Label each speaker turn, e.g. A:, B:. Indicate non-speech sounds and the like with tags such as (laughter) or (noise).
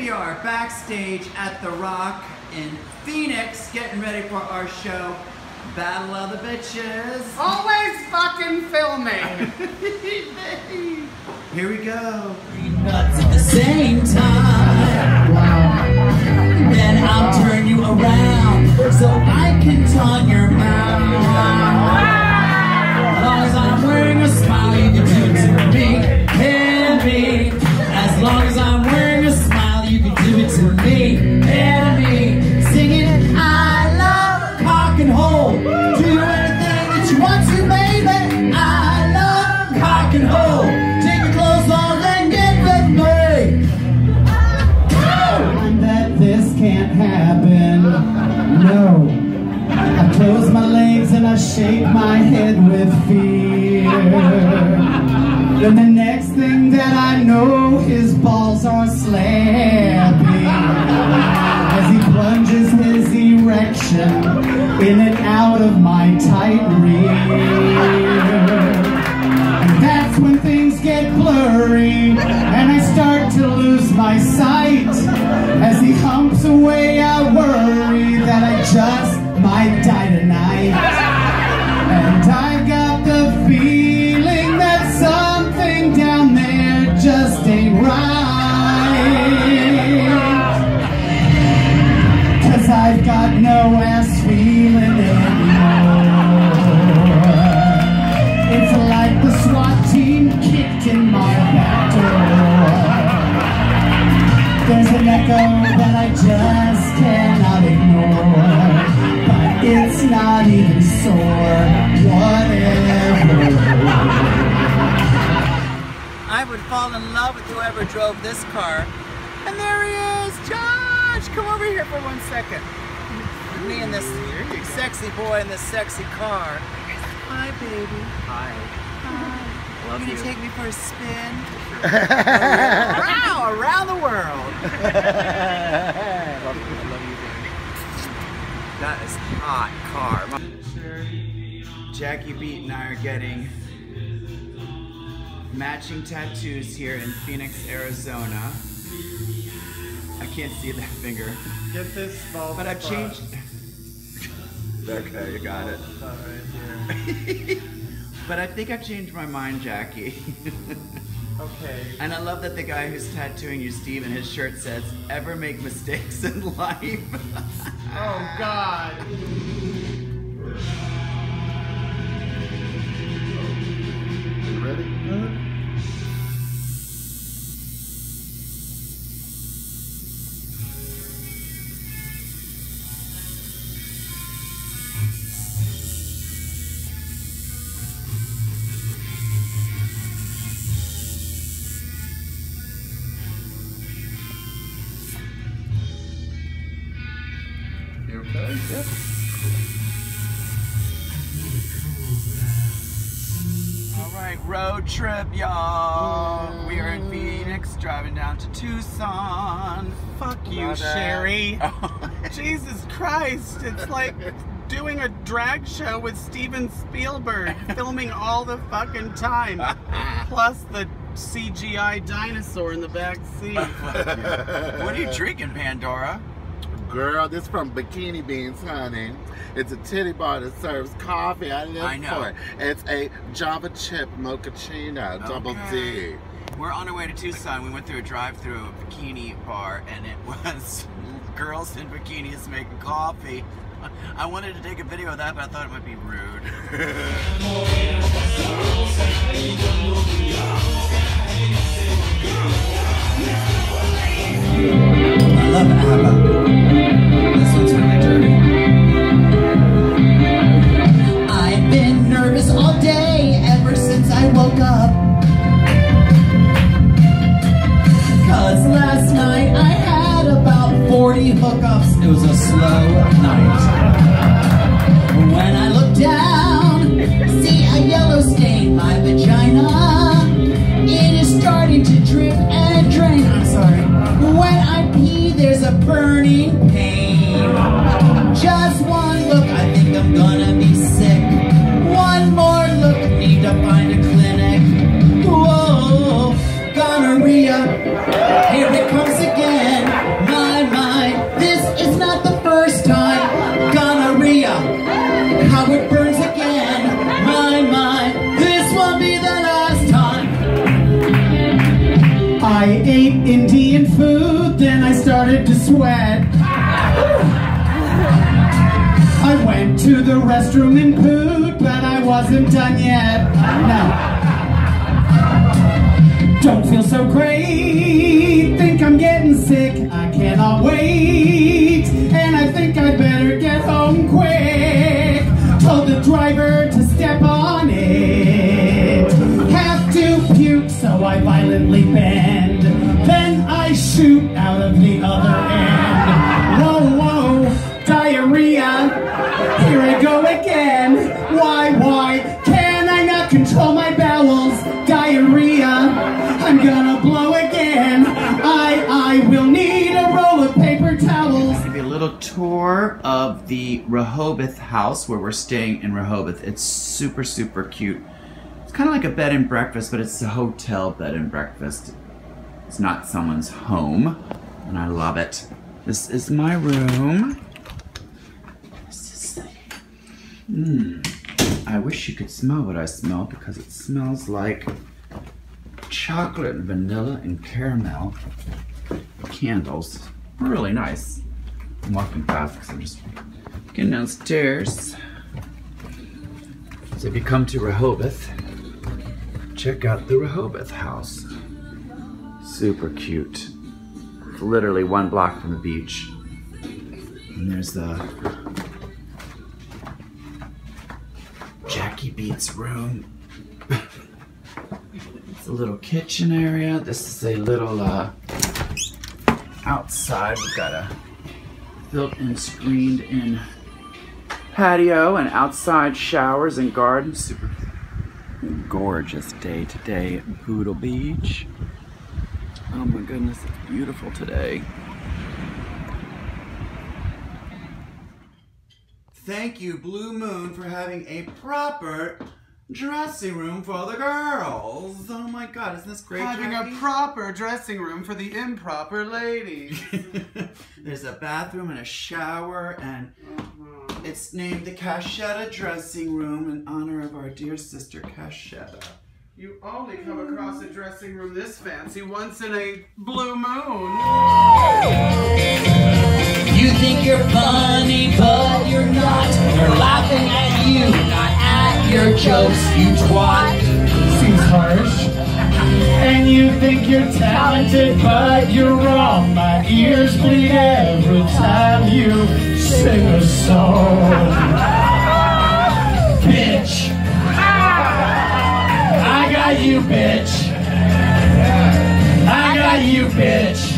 A: we are backstage at The Rock in Phoenix, getting ready for our show, Battle of the Bitches.
B: Always fucking filming. (laughs)
A: Here we go.
C: nuts at the same time. Then I'll turn you around so I can taunt your mouth. As long as I'm wearing
D: shake my head with fear. Then the next thing that I know, his balls are slapping as he plunges his erection in and out of my tight rear. And that's when things get blurry and I start to lose my sight. As he humps away, I worry that I just no ass feeling anymore. It's like the SWAT team kicked in my back door. There's an echo that I just cannot ignore. But it's not even sore. Whatever.
A: I would fall in love with whoever drove this car. And there he is, Josh! Come over here for one second. Me and this sexy boy in this sexy car. Hi, baby.
E: Hi.
A: Hi.
E: Love
A: you gonna
E: you.
A: take me for a spin? around, around the world. (laughs)
E: Love you. I love you, baby.
A: That is hot car. Jackie Beat and I are getting matching tattoos here in Phoenix, Arizona. I can't see that finger,
B: Get this ball.
A: but I've changed. Okay, you got it. (laughs) But I think I've changed my mind, Jackie. (laughs)
B: Okay.
A: and I love that the guy who's tattooing you, Steve, and his shirt says, "Ever make mistakes in (laughs) life?"
B: Oh God.
F: Yep.
A: All right, road trip, y'all. We are in Phoenix, driving down to Tucson.
B: Fuck you,
A: Love.
B: Sherry. (laughs) Jesus Christ! It's like doing a drag show with Steven Spielberg, filming all the fucking time, plus the CGI dinosaur in the back seat. (laughs)
A: What are you drinking, Pandora?
F: Girl, this from Bikini Beans, honey. It's a titty bar that serves coffee. I live
A: I know.
F: for it. It's a Java chip mochaccino, double D.
A: We're on our way to Tucson. We went through a drive-through a bikini bar, and it was (laughs) girls in bikinis making coffee. (laughs) I wanted to take a video of that, but I thought it might be rude. (laughs)
C: was a slow night. When I look down, see a yellow stain my vagina. It is starting to drip and drain. I'm sorry. When I pee, there's a burning pain. Just one look, I think I'm gonna be sick. One more look, need to find a clinic. Whoa, gonorrhea, here
D: Indian food, then I started to sweat. I went to the restroom and pooed, but I wasn't done yet. No. Don't feel so great, think I'm getting towels.
A: Give you a little tour of the Rehoboth house where we're staying in Rehoboth. It's super, super cute. It's kind of like a bed and breakfast, but it's a hotel bed and breakfast. It's not someone's home, and I love it. This is my room. Mmm. I wish you could smell what I smell because it smells like chocolate vanilla and caramel candles. Really nice. I'm walking fast because I'm just getting downstairs. So if you come to Rehoboth, check out the Rehoboth house. Super cute. It's literally one block from the beach. And there's the Jackie Beats room. (laughs) it's a little kitchen area. This is a little uh, outside. We've got a built-in screened-in patio and outside showers and gardens. Super gorgeous day today at Poodle Beach. Oh my goodness, it's beautiful today. Thank you, Blue Moon, for having a proper dressing room for the girls. Oh my god, isn't this great?
B: Having
A: Jackie?
B: a proper dressing room for the improper ladies. (laughs)
A: There's a bathroom and a shower, and mm-hmm. it's named the Cashetta Dressing Room in honor of our dear sister Cashetta.
B: You only come across a dressing room this fancy once in a blue moon.
C: You think you're funny, but you're not. They're laughing at you, not at your jokes, you twat.
D: Seems harsh. And you think you're talented, but you're wrong. My ears bleed every time you sing a song. Bitch. I got you, bitch. I got you, bitch.